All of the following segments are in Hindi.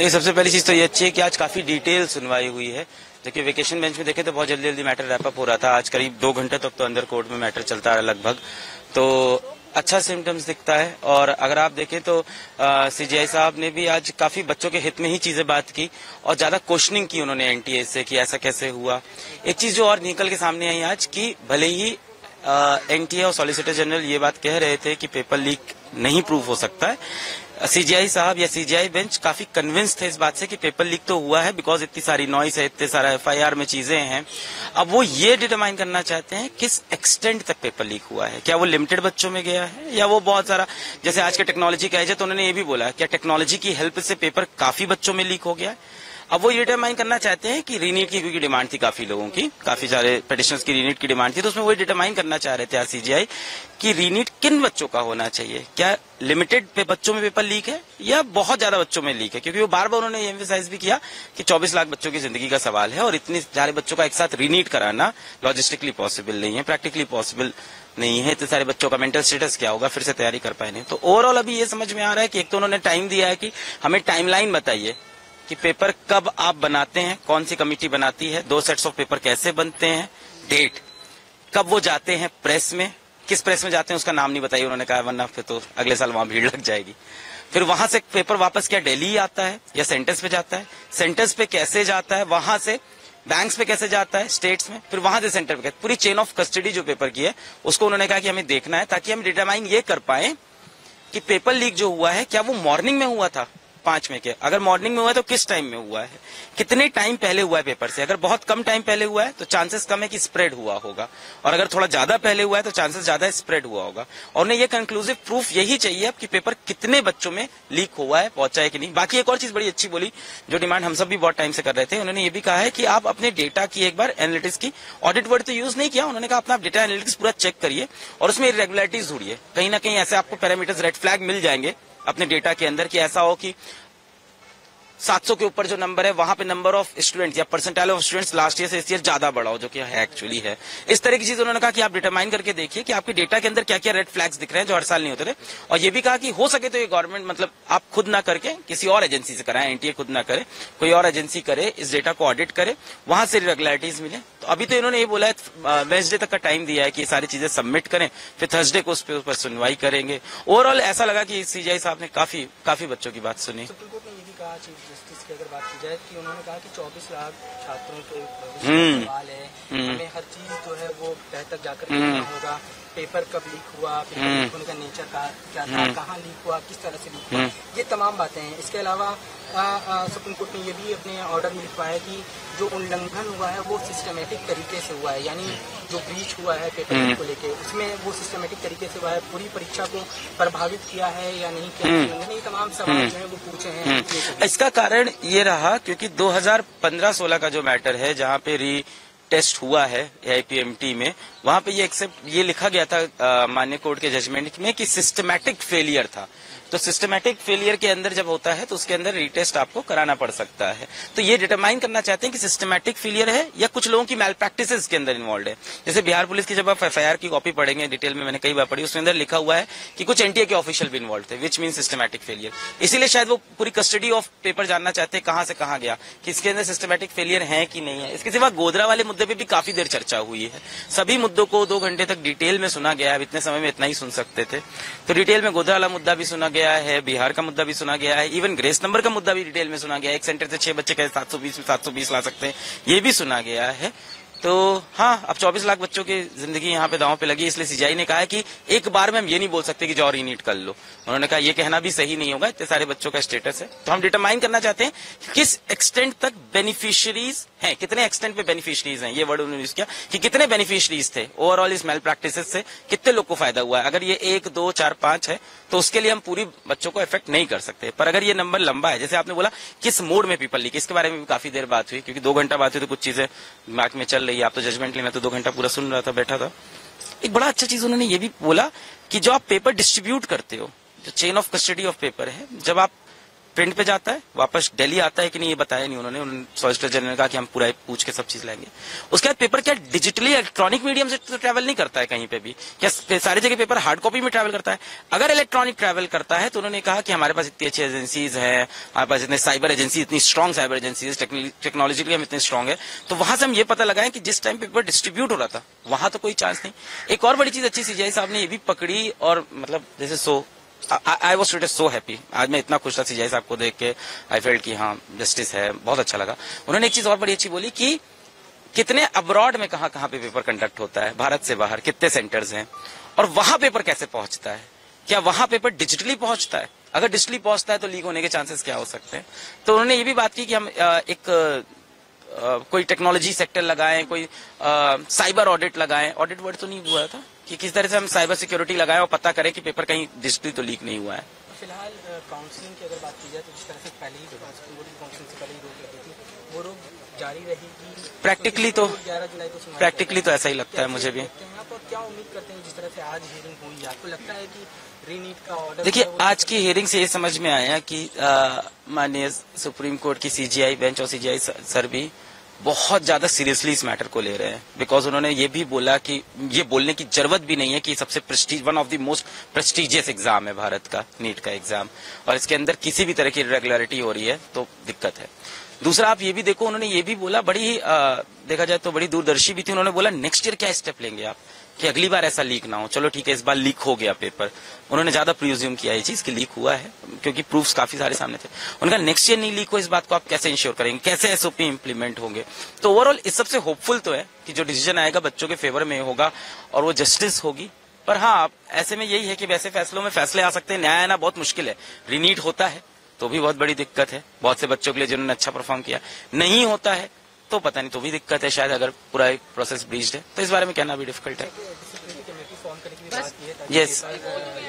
ये सबसे पहली चीज़ तो ये अच्छी है कि आज काफ़ी डिटेल सुनवाई हुई है। देखिए वेकेशन बेंच में देखे तो बहुत जल्दी जल्दी मैटर रैपअप हो रहा था। आज करीब दो घंटे तक तो अंदर कोर्ट में मैटर चलता रहा लगभग। तो अच्छा सिम्टम्स दिखता है और अगर आप देखें तो सीजीआई साहब ने भी आज काफ़ी बच्चों के हित में ही चीज़ें बात की और ज़्यादा क्वेश्चनिंग की उन्होंने एनटीए से कि ऐसा कैसे हुआ। एक चीज़ जो और निकल के सामने आई आज कि भले ही एनटीए और सॉलिसिटर जनरल ये बात कह रहे थे कि पेपर लीक नहीं प्रूफ हो सकता है। सीजीआई साहब या सीजीआई बेंच काफ़ी कन्विंस थे इस बात से कि पेपर लीक तो हुआ है बिकॉज़ इतनी सारी नॉइस है, इतने सारा एफआईआर में चीज़ें हैं। अब वो ये डिटरमाइन करना चाहते हैं किस एक्सटेंट तक पेपर लीक हुआ है। क्या वो लिमिटेड बच्चों में गया है या वो बहुत सारा जैसे आज के टेक्नोलॉजी का है तो उन्होंने ये भी बोला, क्या टेक्नोलॉजी की हेल्प से पेपर काफ़ी बच्चों में लीक हो गया है? अब वो ये डिटरमाइन करना चाहते हैं कि रीनीट की, क्योंकि डिमांड थी काफ़ी लोगों की, काफ़ी सारे पिटिशन की रीनीट की डिमांड थी तो उसमें वो डिटरमाइन करना चाह रहे थे सीजीआई कि रीनीट किन बच्चों का होना चाहिए? क्या लिमिटेड पे बच्चों में पेपर लीक है या बहुत ज़्यादा बच्चों में लीक है? क्योंकि वो बार बार उन्होंने एम्फेसाइज भी किया कि 24 लाख बच्चों की ज़िंदगी का सवाल है और इतने सारे बच्चों का एक साथ रीनीट कराना लॉजिस्टिकली पॉसिबल नहीं है प्रैक्टिकली पॉसिबल नहीं है। इतने सारे बच्चों का मेंटल स्टेटस क्या होगा? फिर से तैयारी कर पाए नहीं। तो ओवरऑल अभी ये समझ में आ रहा है कि एक तो उन्होंने टाइम दिया है कि हमें टाइमलाइन बताइए। कि पेपर कब आप बनाते हैं, कौन सी कमिटी बनाती है, दो सेट्स ऑफ़ पेपर कैसे बनते हैं डेट कब वो जाते हैं प्रेस में, किस प्रेस में जाते हैं उसका नाम नहीं बताइए, उन्होंने कहा, वरना फिर तो अगले साल वहाँ भीड़ लग जाएगी। फिर वहाँ से पेपर वापस क्या दिल्ली आता है, या सेंटर्स पे जाता है सेंटर्स पे कैसे जाता है, वहाँ से बैंक्स पे कैसे जाता है स्टेट्स में, फिर वहाँ से सेंटर पे पूरी चेन ऑफ़ कस्टडी जो पेपर की है, उसको उन्होंने कहा कि हमें देखना है, ताकि हम डिटरमाइन ये कर पाए कि पेपर लीक जो हुआ है, क्या वो मॉर्निंग में हुआ था? पाँच में के। अगर मॉर्निंग में हुआ है तो किस टाइम में हुआ है? कितने टाइम पहले हुआ है पेपर से? अगर बहुत कम टाइम पहले हुआ है तो चांसेस कम है कि स्प्रेड हुआ होगा। और अगर थोड़ा ज़्यादा पहले हुआ है तो चांसेस ज़्यादा स्प्रेड हुआ होगा। और उन्हें यह कंक्लूसिव प्रूफ यही चाहिए अब कि पेपर कितने बच्चों में लीक हुआ है, पहुँचा है कि नहीं। बाकी एक और चीज़ बड़ी अच्छी बोली, जो डिमांड हम सब भी बहुत टाइम से कर रहे थे, उन्होंने ये भी कहा है कि आप अपने डेटा की एक बार एनालिटिक्स की ऑडिट वर्ड तो यूज़ नहीं किया, उन्होंने कहा अपना डेटा एनालिटिक्स पूरा चेक करिए और उसमें इरेगुलरिटीज ढूंढिए। कहीं ना कहीं ऐसे आपको पैरामीटर्स रेड फ्लैग मिल जाएँगे अपने डेटा के अंदर कि ऐसा हो कि 700 के ऊपर जो नंबर है, वहाँ पे नंबर ऑफ़ स्टूडेंट्स या percentile of students last year से इस ईयर ज़्यादा बढ़ा हो, जो कि है एक्चुअली है। इस तरह की चीज़ उन्होंने कहा कि आप डिटरमाइन करके देखिए कि आपके डेटा के अंदर क्या क्या रेड फ्लैग्स दिख रहे हैं जो हर साल नहीं होते थे। और ये भी कहा कि हो सके तो ये गवर्नमेंट मतलब आप खुद ना करके किसी और एजेंसी से कराएँ एनटीए खुद ना करे, कोई और एजेंसी करे, इस डेटा को ऑडिट करे, वहाँ से रेगुलरिटीज मिले। तो अभी तो इन्होंने ये बोला है वेंसडे तक का टाइम दिया है कि ये सारी चीज़ें सबमिट करें, फिर थर्सडे को उस पर सुनवाई करेंगे। ओवरऑल ऐसा लगा कि सीजीआई साहब ने काफ़ी काफ़ी बच्चों की बात सुनी। कहा चीफ जस्टिस की अगर बात की जाए कि उन्होंने कहा कि 24 लाख छात्रों के भविष्य सवाल है हम्म। हमें हर चीज़ जो है वो तह तक जाकर हम्म। होगा पेपर कब लीक हुआ पेपर लीक होने का नेचर का क्या था कहाँ लीक हुआ किस तरह से लीक हुआ ये तमाम बातें हैं। इसके अलावा सुप्रीम कोर्ट ने ये भी अपने ऑर्डर में लिखवाया है कि जो उल्लंघन हुआ है वो सिस्टमेटिक तरीके से हुआ है। यानी जो ब्रीच हुआ है पेपर को लेके उसमें वो सिस्टमेटिक तरीके से हुआ है पूरी परीक्षा को प्रभावित किया है या नहीं किया उल्लंघन ये तमाम सवाल जो है वो पूछे हैं। इसका कारण ये रहा क्योंकि 2015-16 का जो मैटर है जहाँ पे री टेस्ट हुआ है एआईपीएमटी में, वहाँ पे ये एक्सेप्ट ये लिखा गया था मान्य कोर्ट के जजमेंट में कि सिस्टमैटिक फेलियर था। तो सिस्टमैटिक फेलियर के अंदर जब होता है तो उसके अंदर रीटेस्ट आपको कराना पड़ सकता है। तो ये डिटरमाइन करना चाहते हैं कि सिस्टमैटिक फेलियर है या कुछ लोगों की मेल प्रैक्टिस के अंदर इन्वॉल्व है। जैसे बिहार पुलिस की जब आप एफआईआर की कॉपी पढ़ेंगे डिटेल में मैंने कई बार पढ़ी उसके अंदर लिखा हुआ है कि कुछ एनटीए के ऑफिशियल भी इन्वॉल्व थे विच मीन सिस्टमैटिक फेलियर इसीलिए शायद वो पूरी कस्टडी ऑफ़ पेपर जानना चाहते हैं कहाँ से कहाँ गया, कि इसके अंदर सिस्टमैटिक फेलियर है कि नहीं है। इसके सिवा गोदरा वाले मुद्दे पर भी काफ़ी देर चर्चा हुई है। सभी मुद्दों को दो घंटे तक डिटेल में सुना गया है इतने समय में इतना ही सुन सकते थे। तो डिटेल में गोदरा वाला मुद्दा भी सुना गया। है, बिहार का मुद्दा भी सुना गया है इवन ग्रेस नंबर का मुद्दा भी डिटेल में सुना गया है। एक सेंटर से छह बच्चे कैसे सात सौ बीस में सात सौ बीस ला सकते हैं, ये भी सुना गया है। तो हाँ अब 24 लाख बच्चों की ज़िंदगी यहाँ पे दांव पे लगी, इसलिए सीजीआई ने कहा है कि एक बार में हम ये नहीं बोल सकते कि जो रीनीट कर लो। उन्होंने कहा, ये कहना भी सही नहीं होगा, इतने सारे बच्चों का स्टेटस है। तो हम डिटरमाइन करना चाहते हैं, किस एक्सटेंट तक बेनिफिशियरीज हैं, कितने एक्सटेंट पे बेनिफिशरीज हैं, ये वर्ड उन्होंने यूज़ किया, कि कितने बेनिफिशरीज थे ओवरऑल इस मेल प्रैक्टिस से कितने लोग को फ़ायदा हुआ है। अगर ये एक, दो, चार, पाँच है तो उसके लिए हम पूरी बच्चों को इफ़ेक्ट नहीं कर सकते। पर अगर ये नंबर लंबा है, जैसे आपने बोला, किस मोड में पीपल लीक इसके बारे में भी काफ़ी देर बात हुई, क्योंकि दो घंटा बात हुई तो कुछ चीज़ें दिमाग में चल रही है, आप तो जजमेंट लेना तो दो घंटा पूरा सुन रहा था, बैठा था। एक बड़ा अच्छा चीज़ उन्होंने ये भी बोला कि जो आप पेपर डिस्ट्रीब्यूट करते हो, जो chain of custody of paper है, जब आप प्रिंट पे जाता है, वापस दिल्ली आता है कि नहीं, ये बताया नहीं उन्होंने। सॉलिसिटर जनरल ने कहा कि हम पूरा पूछ के सब चीज़ लेंगे उसके बाद पेपर क्या डिजिटली इलेक्ट्रॉनिक मीडियम से ट्रैवल नहीं करता है कहीं पे भी? क्या सारी जगह पेपर हार्ड कॉपी में ट्रैवल करता है? अगर इलेक्ट्रॉनिक ट्रैवल करता है तो उन्होंने कहा कि हमारे पास इतनी अच्छी एजेंसीज है, हमारे पास इतने साइबर एजेंसी इतनी स्ट्रॉन्ग साइबर एजेंसीज टेक्नोलॉजिकली हम इतने स्ट्रॉन्ग है। तो वहाँ से हम ये पता लगाए कि जिस टाइम पेपर डिस्ट्रीब्यूट हो रहा था, वहाँ तो कोई चांस नहीं। एक और बड़ी चीज़ अच्छी सीजीआई साहब ने ये भी पकड़ी और मतलब जैसे सो आई वॉज़ सो हैप्पी आज मैं इतना खुश था सीजाई साहब को देख के। आई फेल्ट कि हाँ जस्टिस है। बहुत अच्छा लगा। उन्होंने एक चीज़ और बड़ी अच्छी बोली कि कितने अब्रॉड में कहाँ पे पेपर कंडक्ट होता है, भारत से बाहर, कितने सेंटर्स हैं, और वहाँ पेपर कैसे पहुँचता है? क्या वहाँ पेपर डिजिटली पहुँचता है? अगर डिजिटली पहुँचता है तो लीक होने के चांसेस क्या हो सकते हैं? तो उन्होंने ये भी बात की कि हम एक कोई टेक्नोलॉजी सेक्टर लगाएँ कोई आ, साइबर ऑडिट लगाएँ। ऑडिट वर्ड तो नहीं हुआ था कि किस तरह से हम साइबर सिक्योरिटी लगाएँ और पता करें कि पेपर कहीं डिजिटली तो लीक नहीं हुआ है। फ़िलहाल काउंसलिंग की अगर बात की जाए तो जिस तरह से पहले ही काउंसलिंग से पहले ही रोक लगी थी वो रोक जारी रहेगी प्रैक्टिकली तो प्रैक्टिकली तो ऐसा ही लगता है मुझे भी। क्या उम्मीद करते हैं जिस तरह से आज हियरिंग हुई आपको लगता है कि रीनीट का ऑर्डर देखिए, आज की हियरिंग से ये समझ में आया कि माननीय सुप्रीम कोर्ट की सीजीआई बेंच और सीजीआई सर भी बहुत ज़्यादा सीरियसली इस मैटर को ले रहे हैं। बिकॉज़ उन्होंने ये भी बोला कि, ये बोलने की ज़रूरत भी नहीं है कि सबसे prestige one of the most prestigious exam है भारत का नीट का एग्ज़ाम और इसके अंदर किसी भी तरह की रेगुलरिटी हो रही है तो दिक्कत है। दूसरा, आप ये भी देखो, उन्होंने ये भी बोला, बड़ी ही देखा जाए तो बड़ी दूरदर्शी भी थी, उन्होंने बोला नेक्स्ट ईयर क्या स्टेप लेंगे आप? कि अगली बार ऐसा लीक ना हो। चलो ठीक है, इस बार लीक हो गया पेपर। उन्होंने ज़्यादा प्रिज्यूम किया ये चीज़ की लीक हुआ है, क्योंकि प्रूफ्स काफ़ी सारे सामने थे। उनका नेक्स्ट ईयर नहीं लीक हो इस बात को आप कैसे इंश्योर करेंगे? कैसे एसओपी इंप्लीमेंट होंगे? तो ओवरऑल इस सबसे होपफुल तो है कि जो डिसीज़न आएगा, बच्चों के फेवर में होगा और वो जस्टिस होगी। पर हाँ ऐसे में यही है कि वैसे फैसलों में फैसले आ सकते हैं। न्याय आना बहुत मुश्किल है। रिनीट होता है तो भी बहुत बड़ी दिक्कत है। बहुत से बच्चों के लिए जिन्होंने अच्छा परफॉर्म किया। नहीं होता है तो पता नहीं तो भी दिक्कत है शायद अगर पूरा प्रोसेस ब्रीच्ड है। तो इस बारे में कहना भी डिफ़िकल्ट है। Yes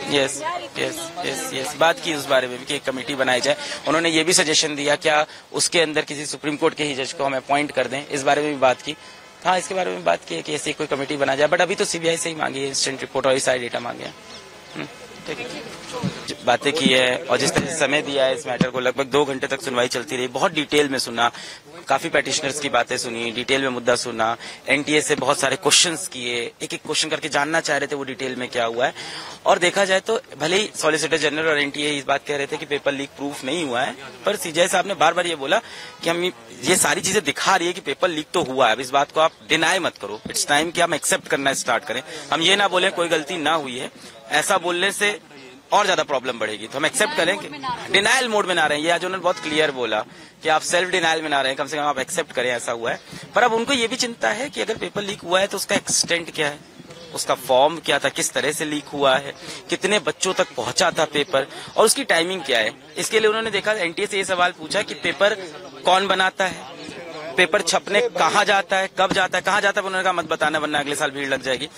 yes yes yes yes बात की उस बारे में भी कि एक कमेटी बनाई जाए। उन्होंने ये भी सजेशन दिया क्या उसके अंदर किसी सुप्रीम कोर्ट के ही जज को हम अपॉइंट कर दें? इस बारे में भी बात की। हाँ इसके बारे में बात की है कि ऐसी कोई कमेटी बना जाए। बट अभी तो सीबीआई से ही मांगी है इंस्टेंट रिपोर्ट और सारे डेटा मांगे हम्म, ठीक है। बातें की है और जिस तरह से समय दिया है इस मैटर को लगभग दो घंटे तक सुनवाई चलती रही। बहुत डिटेल में सुना, काफ़ी पेटिशनर्स की बातें सुनी डिटेल में मुद्दा सुना एनटीए से बहुत सारे क्वेश्चन किए एक एक क्वेश्चन करके जानना चाह रहे थे वो डिटेल में क्या हुआ है। और देखा जाए तो भले ही सॉलिसिटर जनरल और एनटीए इस बात कह रहे थे कि पेपर लीक प्रूफ नहीं हुआ है, पर सीजीआई साहब ने बार बार ये बोला कि हम ये सारी चीज़ें दिखा रही है कि पेपर लीक तो हुआ है। अब इस बात को आप डिनाई मत करो। इट्स टाइम कि हम एक्सेप्ट करना स्टार्ट करें। हम ये ना बोले कोई गलती ना हुई है। ऐसा बोलने से और ज़्यादा प्रॉब्लम बढ़ेगी तो हम एक्सेप्ट करें डिनाइल मोड में ना रहे। ये आज उन्होंने बहुत क्लियर बोला कि आप सेल्फ डिनाइल में ना रहे हैं कम से कम आप एक्सेप्ट करें ऐसा हुआ है। पर अब उनको ये भी चिंता है कि अगर पेपर लीक हुआ है तो उसका एक्सटेंट क्या है? उसका फॉर्म क्या था? किस तरह से लीक हुआ है? कितने बच्चों तक पहुँचा था पेपर और उसकी टाइमिंग क्या है? इसके लिए उन्होंने देखा एनटीए से ये सवाल पूछा कि पेपर कौन बनाता है? पेपर छपने कहाँ जाता है? कब जाता है? कहाँ जाता है? उन्होंने कहा मत बताना वरना अगले साल भीड़ लग जाएगी।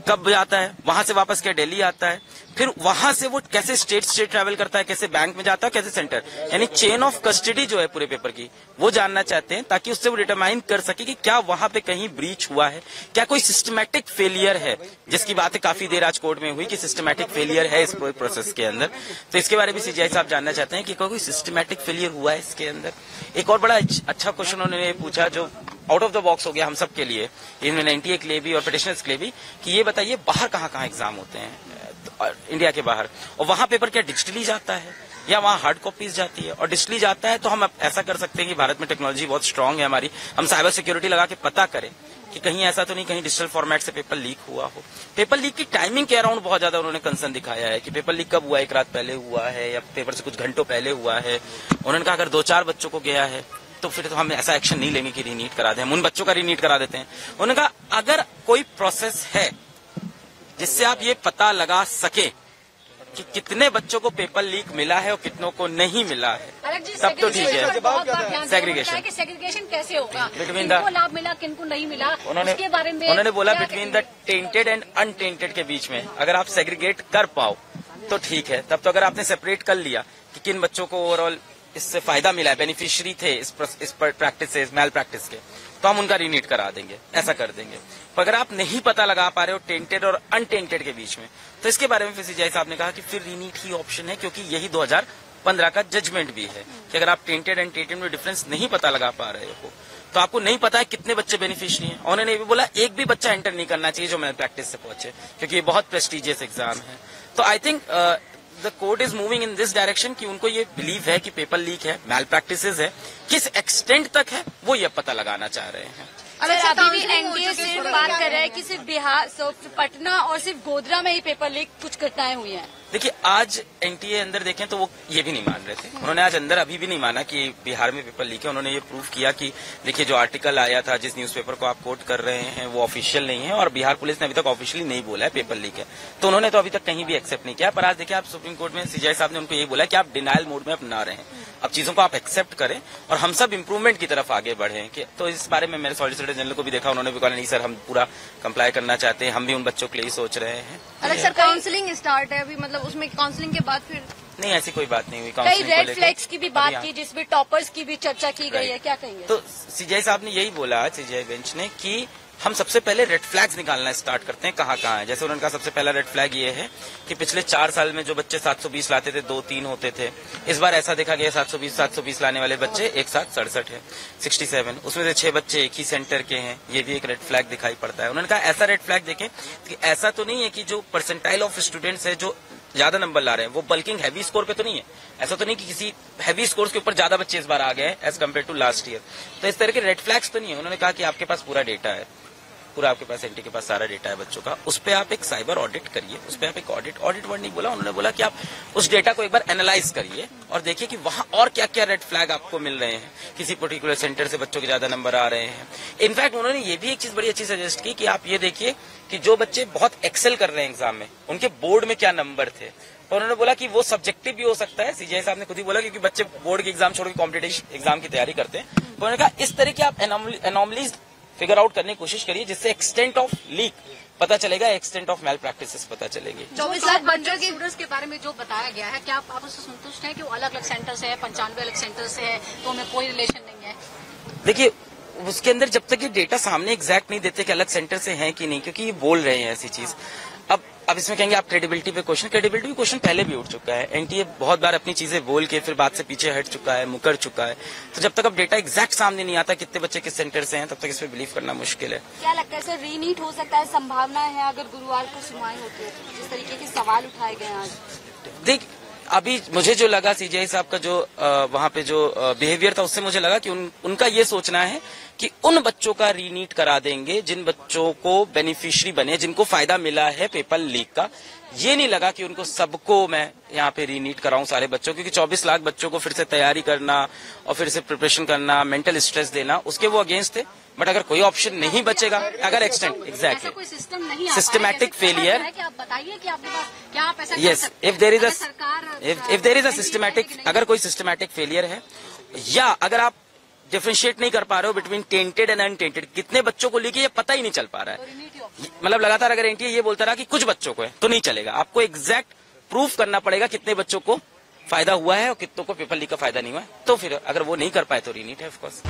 कब जाता है, वहाँ से वापस क्या दिल्ली आता है, फिर वहाँ से वो कैसे स्टेट स्टेट ट्रैवल करता है, कैसे बैंक में जाता है, कैसे सेंटर यानी चेन ऑफ़ कस्टडी जो है पूरे पेपर की, वो जानना चाहते हैं ताकि उससे वो डिटरमाइन कर सके कि क्या वहाँ पे कहीं ब्रीच हुआ है, क्या कोई सिस्टमैटिक फेलियर है, जिसकी बात काफ़ी देर आज कोर्ट में हुई कि सिस्टमैटिक फेलियर है इस प्रोसेस के अंदर। तो इसके बारे में सीजीआई साहब जानना चाहते हैं कि कोई सिस्टमैटिक फेलियर हुआ है इसके अंदर? एक और बड़ा अच्छा क्वेश्चन उन्होंने पूछा जो आउट ऑफ़ द बॉक्स हो गया हम सब के लिए इनमें एनटीए के लिए भी और पिटिशनर्स के लिए भी, कि ये बताइए बाहर कहाँ कहाँ एग्ज़ाम होते हैं इंडिया के बाहर। और वहाँ पेपर क्या डिजिटली जाता है, या वहाँ हार्ड कॉपीज जाती है? और डिजिटली जाता है तो हम ऐसा कर सकते हैं कि भारत में टेक्नोलॉजी बहुत स्ट्रांग है हमारी, हम साइबर सिक्योरिटी लगा के पता करें कि कहीं ऐसा तो नहीं, कहीं डिजिटल फॉर्मेट से पेपर लीक हुआ हो। पेपर लीक की टाइमिंग के अराउंड बहुत ज़्यादा उन्होंने कंसर्न दिखाया है कि पेपर लीक कब हुआ, एक रात पहले हुआ है, या पेपर से कुछ घंटों पहले हुआ है। उन्होंने कहा अगर दो चार बच्चों को गया है तो फिर तो हम ऐसा एक्शन नहीं लेंगे कि रीनीट करा दें। हम उन बच्चों का रीनीट करा देते हैं। उन्होंने कहा अगर कोई प्रोसेस है जिससे आप ये पता लगा सके कि कितने बच्चों को पेपर लीक मिला है और कितनों को नहीं मिला है तब तो ठीक है सेग्रीगेशन सेग्रीगेशन कैसे होगा? बिटवीन द लाभ मिला किनको नहीं मिला उन्होंने उसके बारे में उन्होंने बोला between the tainted and untainted के बीच में अगर आप सेग्रीगेट कर पाओ तो ठीक है। तब तो अगर आपने सेपरेट कर लिया कि किन बच्चों को ओवरऑल इससे फ़ायदा मिला है बेनिफिशियरी थे इस, प्र, इस प्रैक्टिस से मैल प्रैक्टिस के। तो हम उनका रीनीट करा देंगे ऐसा कर देंगे। पर अगर आप नहीं पता लगा पा रहे हो टेंटेड और अनटेंटेड के बीच में तो इसके बारे में फिर सीजीआई साहब ने कहा कि फिर रीनीट ही ऑप्शन है क्योंकि यही 2000 पंद्रह का जजमेंट भी है कि अगर आप टेंटेड एंड टेंटेड में डिफरेंस नहीं पता लगा पा रहे हो तो आपको नहीं पता है कितने बच्चे बेनिफिशियरी हैं। उन्होंने भी बोला एक भी बच्चा एंटर नहीं करना चाहिए जो मैंने प्रैक्टिस से पहुँचे क्योंकि ये बहुत प्रेस्टिजियस एग्ज़ाम है। तो I think the court is moving in this direction कि उनको ये बिलीव है कि पेपर लीक है मैल प्रैक्टिस है। किस एक्सटेंट तक है वो ये पता लगाना चाह रहे हैं। अगर अभी भी एनडीए सिर्फ़ बात कर रहा है कि सिर्फ़ बिहार सिर्फ़ पटना और सिर्फ़ गोधरा में ही पेपर लीक कुछ घटनाएँ हुई हैं। देखिए आज एनटीए अंदर देखें तो वो ये भी नहीं मान रहे थे। उन्होंने आज अंदर अभी भी नहीं माना कि बिहार में पेपर लीक है। उन्होंने ये प्रूफ किया कि देखिए जो आर्टिकल आया था जिस न्यूज़पेपर को आप कोट कर रहे हैं वो ऑफिशियल नहीं है और बिहार पुलिस ने अभी तक ऑफिशियली नहीं बोला है पेपर लीक है। तो उन्होंने तो अभी तक कहीं भी एक्सेप्ट नहीं किया पर आज देखिए आप सुप्रीम कोर्ट में सीजीआई साहब ने उनको ये बोला कि आप डिनाइल मोड में अपना रहे हैं। अब चीज़ों को आप एक्सेप्ट करें और हम सब इम्प्रूवमेंट की तरफ़ आगे बढ़े कि तो इस बारे में मैंने सॉलिसिटर जनरल को भी देखा उन्होंने भी कहा नहीं सर हम पूरा कंप्लाई करना चाहते हैं हम भी उन बच्चों के लिए सोच रहे हैं। अलग सर काउंसलिंग स्टार्ट है अभी मतलब उसमें काउंसलिंग के बाद फिर नहीं ऐसी कोई बात नहीं हुई कई रेड फ्लैग्स की भी बात की जिसमें टॉपर्स की भी चर्चा की गई है क्या कहेंगे? तो सीजीआई साहब ने यही बोला सीजीआई बेंच ने कि हम सबसे पहले रेड फ्लैग्स निकालना स्टार्ट करते हैं कहाँ कहाँ है। जैसे उन्होंने कहा सबसे पहला रेड फ्लैग ये है कि पिछले चार साल में जो बच्चे 720 लाते थे दो तीन होते थे इस बार ऐसा देखा गया 720 720 लाने वाले बच्चे एक साथ सड़सठ है 67 उसमें से छह बच्चे एक ही सेंटर के हैं ये भी एक रेड फ्लैग दिखाई पड़ता है। उन्होंने कहा ऐसा रेड फ्लैग देखें कि ऐसा तो नहीं है कि जो परसेंटाइल ऑफ़ स्टूडेंट्स है जो ज़्यादा नंबर ला रहे हैं। वो बल्किंग हैवी स्कोर पे तो नहीं है। ऐसा तो नहीं कि किसी हैवी स्कोर के ऊपर ज़्यादा बच्चे इस बार आ गए हैं as compared to last year तो इस तरह के रेड फ्लैग्स तो नहीं है। उन्होंने कहा कि आपके पास पूरा डेटा है। पूरा आपके पास एनटी के पास सारा डेटा है बच्चों का। उस पर आप एक साइबर ऑडिट करिए, उस पर आप एक ऑडिट ऑडिट वर्ड नहीं बोला, उन्होंने बोला कि आप उस डेटा को एक बार एनालाइज करिए और देखिए कि वहाँ और क्या क्या रेड फ्लैग आपको मिल रहे हैं। किसी पर्टिकुलर सेंटर से बच्चों के ज़्यादा नंबर आ रहे हैं। इनफैक्ट उन्होंने ये भी एक चीज़ बड़ी अच्छी सजेस्ट की कि आप ये देखिए कि जो बच्चे बहुत एक्सेल कर रहे हैं एग्ज़ाम में, उनके बोर्ड में क्या नंबर थे। और उन्होंने बोला कि वो सब्जेक्टिव भी हो सकता है। सीजीआई साहब ने खुद ही बोला क्योंकि बच्चे बोर्ड के एग्ज़ाम छोड़ के कॉम्पिटिशन एग्ज़ाम की तैयारी करते हैं। उन्होंने कहा, इस तरह की आप एनॉमलीज फिगर आउट करने की कोशिश करिए जिससे एक्सटेंट ऑफ़ लीक पता चलेगा एक्सटेंट ऑफ़ मेल प्रैक्टिस पता चलेगी। चौबीस लाख बच्चों के स्टूडेंट्स के बारे में जो बताया गया है क्या आप, आप उससे संतुष्ट हैं कि वो अलग अलग सेंटर से है पंचानवे अलग सेंटर से है तो हमें कोई रिलेशन नहीं है? देखिए उसके अंदर जब तक ये डेटा सामने एग्जैक्ट नहीं देते कि अलग सेंटर से हैं कि नहीं क्योंकि ये बोल रहे हैं ऐसी चीज़। अब अब इसमें कहेंगे आप क्रेडिबिलिटी पे क्वेश्चन क्रेडिबिलिटी क्वेश्चन पहले भी उठ चुका है। एनटीए बहुत बार अपनी चीज़ें बोल के फिर बात से पीछे हट चुका है मुकर चुका है। तो जब तक अब डेटा एग्जैक्ट सामने नहीं आता कितने बच्चे किस सेंटर से हैं तब तक इस पर बिलीव करना मुश्किल है। क्या लगता है सर रीनीट हो सकता है संभावना है अगर गुरुवार को सुनवाई होती है? जिस तरीके के सवाल उठाए गए आज। देख अभी मुझे जो लगा सीजीआई साहब का जो वहाँ पे जो बिहेवियर था उससे मुझे लगा कि उन, उनका ये सोचना है कि उन बच्चों का रीनीट करा देंगे जिन बच्चों को बेनिफिशियरी बने जिनको फ़ायदा मिला है पेपर लीक का। ये नहीं लगा कि उनको सबको मैं यहाँ पे रीनीट कराऊं सारे बच्चों क्योंकि 24 लाख बच्चों को फिर से तैयारी करना और फिर से प्रिपरेशन करना मेंटल स्ट्रेस देना उसके वो अगेंस्ट थे। बट अगर कोई ऑप्शन नहीं बचेगा अगर एक्सटेंड एग्जैक्टली कोई सिस्टम नहीं आ Systematic पाया जैसे failure. कि आप बताइए कि आपके पास क्या आप ऐसा कर yes if there is if there is a systematic अगर कोई सिस्टमैटिक फेलियर है या अगर आप डिफ्रेंशिएट नहीं कर पा रहे हो बिटवीन टेंटेड एंड अनटेंटेड कितने बच्चों को लेके ये पता ही नहीं चल पा रहा है। मतलब लगातार अगर एनटीए ये बोलता रहा कि कुछ बच्चों को है तो नहीं चलेगा। आपको एग्जैक्ट प्रूफ करना पड़ेगा कितने बच्चों को फ़ायदा हुआ है और कितनों को पेपर लीक का फ़ायदा नहीं हुआ तो फिर अगर वो नहीं कर पाए तो रीनीट है ऑफकोर्स